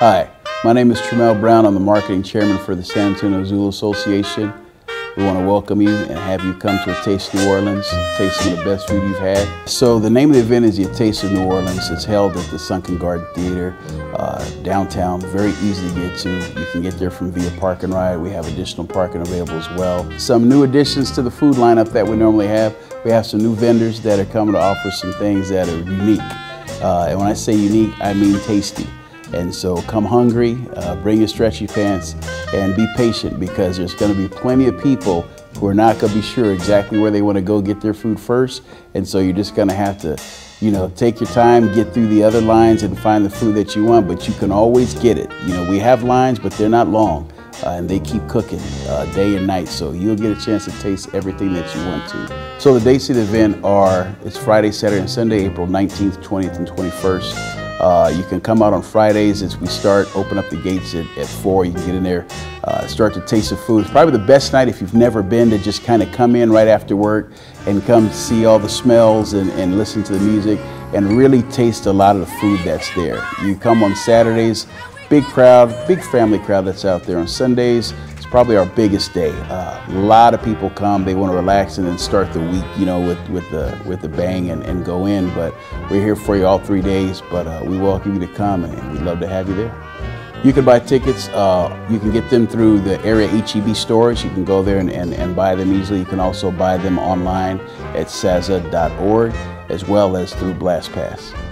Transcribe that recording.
Hi, my name is Tramel Brown. I'm the marketing chairman for the San Antonio Zulu Association. We want to welcome you and have you come to a Taste of New Orleans, taste some of the best food you've had. So the name of the event is the Taste of New Orleans. It's held at the Sunken Garden Theater uh, downtown, very easy to get to. You can get there from via park and ride. We have additional parking available as well. Some new additions to the food lineup that we normally have. We have some new vendors that are coming to offer some things that are unique. Uh, and when I say unique, I mean tasty. And so come hungry, uh, bring your stretchy pants, and be patient because there's going to be plenty of people who are not going to be sure exactly where they want to go get their food first. And so you're just going to have to, you know, take your time, get through the other lines and find the food that you want, but you can always get it. You know, we have lines, but they're not long. Uh, and they keep cooking uh, day and night, so you'll get a chance to taste everything that you want to. So the dates of the event are, it's Friday, Saturday, and Sunday, April 19th, 20th, and 21st. Uh, you can come out on Fridays as we start, open up the gates at, at 4. You can get in there, uh, start to taste the food. It's probably the best night if you've never been to just kind of come in right after work and come see all the smells and, and listen to the music and really taste a lot of the food that's there. You come on Saturdays, big crowd, big family crowd that's out there. On Sundays, probably our biggest day. Uh, a lot of people come, they want to relax and then start the week, you know, with, with the with the bang and, and go in. But we're here for you all three days, but uh, we welcome you to come and we'd love to have you there. You can buy tickets, uh, you can get them through the area HEB stores. You can go there and, and, and buy them easily. You can also buy them online at saza.org as well as through BlastPass.